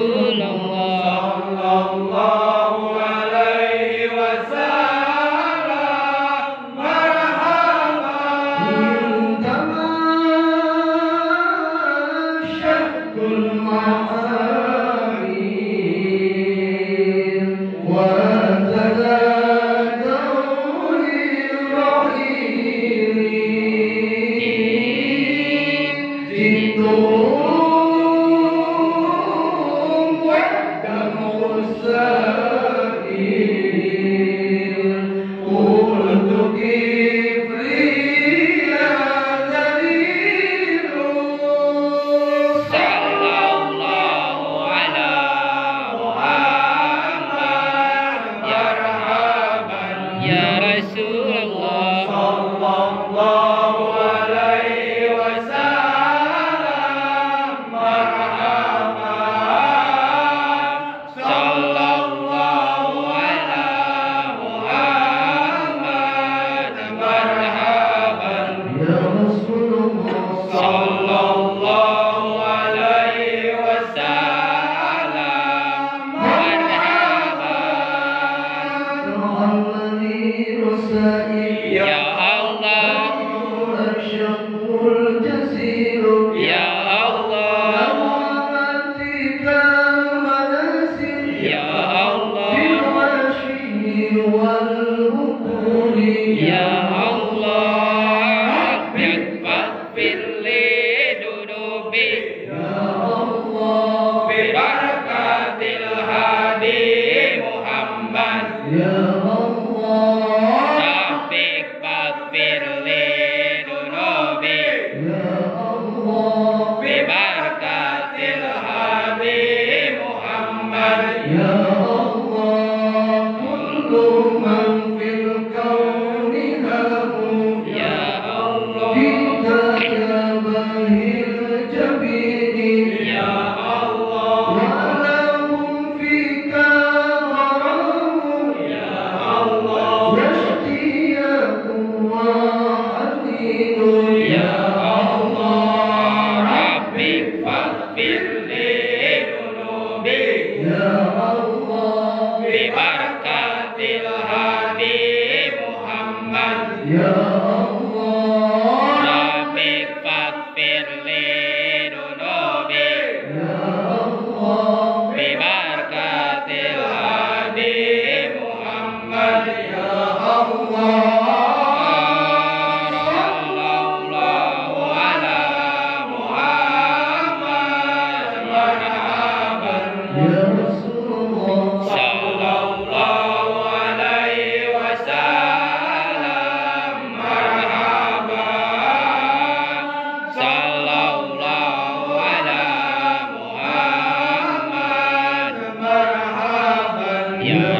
رسول الله. عليه وسلم مرحبا عندما شك المرء Yeah. Bismillahirrahmanirrahim. yeah.